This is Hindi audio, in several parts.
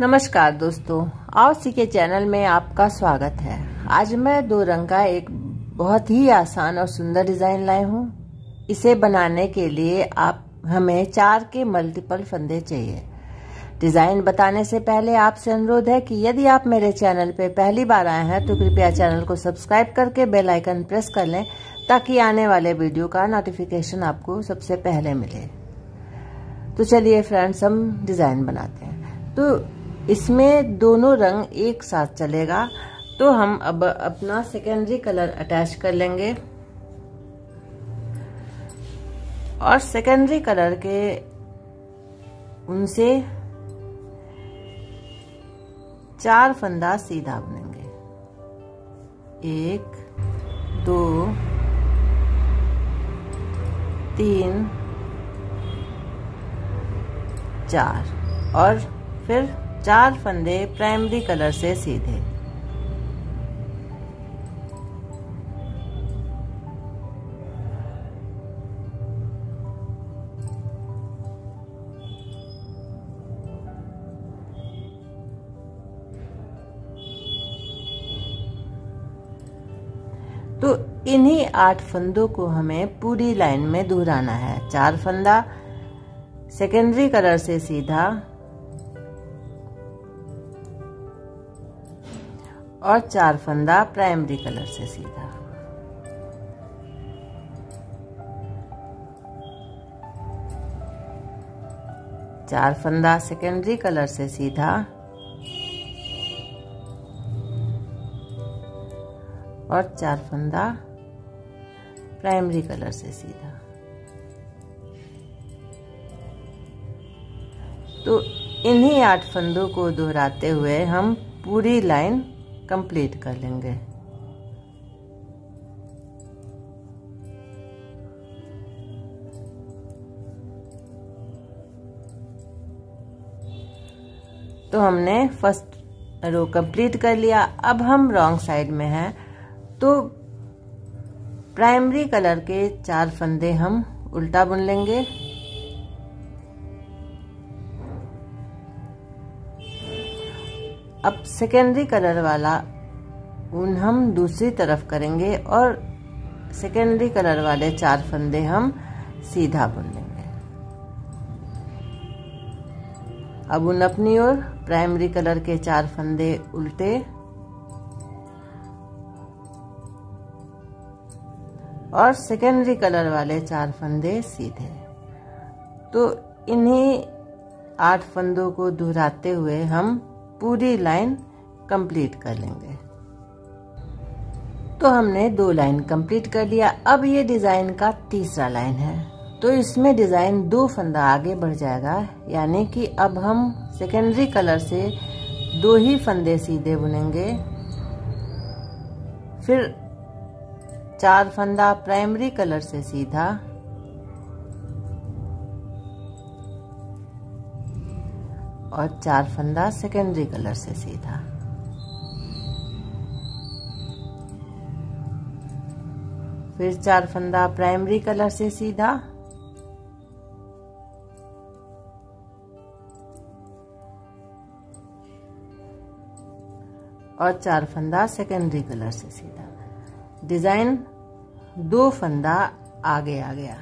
नमस्कार दोस्तों आओ सी के चैनल में आपका स्वागत है। आज मैं दो रंग का एक बहुत ही आसान और सुंदर डिज़ाइन लाई हूँ। इसे बनाने के लिए आप, हमें चार के मल्टीपल फंदे चाहिए। डिज़ाइन बताने से पहले आपसे अनुरोध है कि यदि आप मेरे चैनल पे पहली बार आए हैं तो कृपया चैनल को सब्सक्राइब करके बेल आइकन प्रेस कर लें, ताकि आने वाले वीडियो का नोटिफिकेशन आपको सबसे पहले मिले। तो चलिए फ्रेंड्स हम डिज़ाइन बनाते हैं। तो इसमें दोनों रंग एक साथ चलेगा। तो हम अब अपना सेकेंडरी कलर अटैच कर लेंगे। और सेकेंडरी कलर के उनसे चार फंदा सीधा बुनेंगे। एक, दो, तीन, चार। और फिर चार फंदे प्राइमरी कलर से सीधे। तो इन्हीं आठ फंदों को हमें पूरी लाइन में दोहराना है। चार फंदा सेकेंडरी कलर से सीधा और चार फंदा प्राइमरी कलर से सीधा। चार फंदा सेकेंडरी कलर से सीधा। और चार फंदा प्राइमरी कलर से सीधा। तो इन्हीं आठ फंदों को दोहराते हुए हम पूरी लाइन कंप्लीट कर लेंगे। तो हमने फ़र्स्ट रो कंप्लीट कर लिया। अब हम रॉन्ग साइड में हैं। तो प्राइमरी कलर के चार फंदे हम उल्टा बुन लेंगे। अब सेकेंडरी कलर वाला ऊन हम दूसरी तरफ़ करेंगे और सेकेंडरी कलर वाले चार फंदे हम सीधा बुन लेंगे। अब उन अपनी ओर प्राइमरी कलर के चार फंदे उल्टे। और सेकेंडरी कलर वाले चार फंदे सीधे। तो इन्हीं आठ फंदों को दोहराते हुए हम पूरी लाइन कंप्लीट कर लेंगे। तो हमने दो लाइन कंप्लीट कर लिया। अब ये डिज़ाइन का तीसरा लाइन है। तो इसमें डिज़ाइन दो फंदा आगे बढ़ जाएगा। यानी कि अब हम सेकेंडरी कलर से दो ही फंदे सीधे बुनेंगे। फिर चार फंदा प्राइमरी कलर से सीधा। और चार फंदा सेकेंडरी कलर से सीधा। फिर चार फंदा प्राइमरी कलर से सीधा। और चार फंदा सेकेंडरी कलर से सीधा। डिज़ाइन दो फंदा आगे आ गया।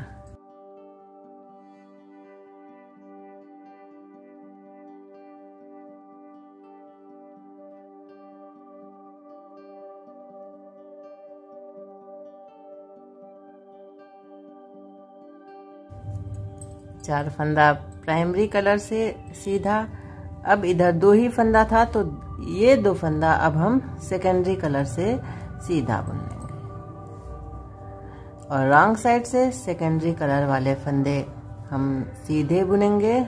चार फंदा प्राइमरी कलर से सीधा। अब इधर दो ही फंदा था तो ये दो फंदा अब हम सेकेंडरी कलर से सीधा बुन लेंगे। और रॉन्ग साइड से सेकेंडरी कलर वाले फंदे हम सीधे बुनेंगे।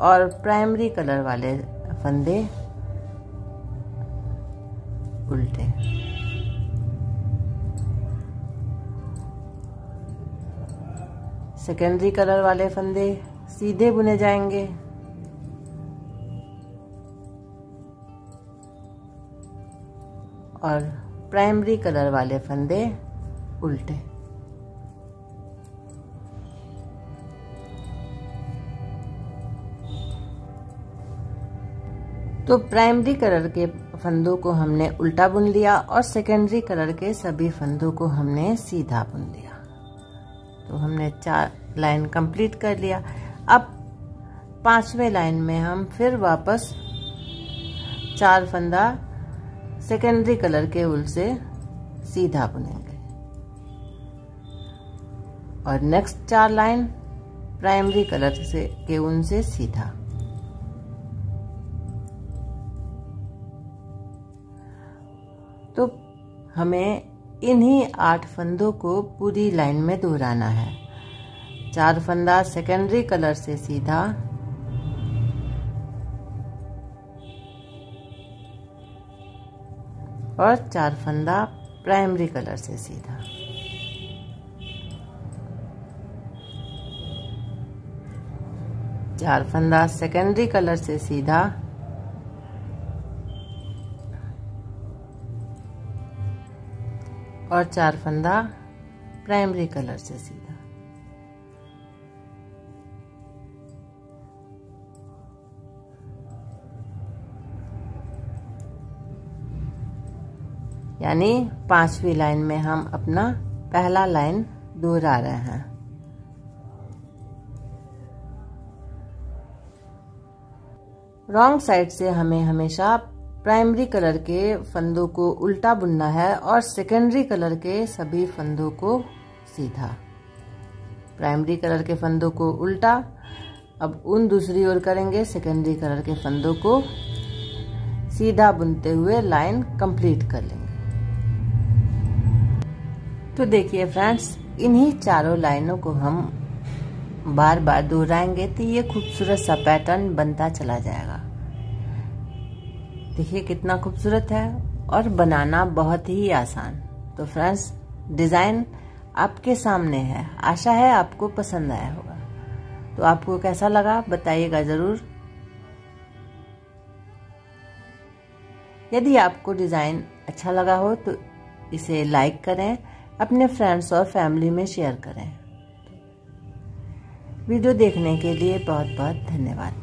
और प्राइमरी कलर वाले फंदे उल्टे। सेकेंडरी कलर वाले फंदे सीधे बुने जाएँगे। और प्राइमरी कलर वाले फंदे उल्टे। तो प्राइमरी कलर के फंदों को हमने उल्टा बुन लिया और सेकेंडरी कलर के सभी फंदों को हमने सीधा बुन लिया। हमने चार लाइन कंप्लीट कर लिया। अब पाँचवें लाइन में हम फिर वापस चार फंदा सेकेंडरी कलर के उल से सीधा बुनेंगे। और नेक्स्ट चार लाइन प्राइमरी कलर से, के ऊन से सीधा। तो हमें इन्हीं आठ फंदों को पूरी लाइन में दोहराना है। चार फंदा सेकेंडरी कलर से सीधा। और चार फंदा प्राइमरी कलर से सीधा। चार फंदा सेकेंडरी कलर से सीधा। और चार फंदा प्राइमरी कलर से सीधा। यानी पांचवी लाइन में हम अपना पहला लाइन दोहरा रहे हैं। रॉन्ग साइड से हमें हमेशा प्राइमरी कलर के फंदों को उल्टा बुनना है और सेकेंडरी कलर के सभी फंदों को सीधा। प्राइमरी कलर के फंदों को उल्टा। अब उन दूसरी ओर करेंगे, सेकेंडरी कलर के फंदों को सीधा बुनते हुए लाइन कंप्लीट कर लेंगे। तो देखिए फ्रेंड्स, इन्हीं चारों लाइनों को हम बार बार दोहराएँगे तो ये खूबसूरत सा पैटर्न बनता चला जाएगा। देखिए कितना खूबसूरत है और बनाना बहुत ही आसान। तो फ्रेंड्स डिज़ाइन आपके सामने है। आशा है आपको पसंद आया होगा। तो आपको कैसा लगा बताइएगा ज़रूर। यदि आपको डिज़ाइन अच्छा लगा हो तो इसे लाइक करें, अपने फ्रेंड्स और फैमिली में शेयर करें। वीडियो देखने के लिए बहुत बहुत धन्यवाद।